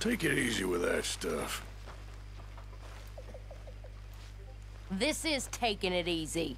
Take it easy with that stuff. This is taking it easy.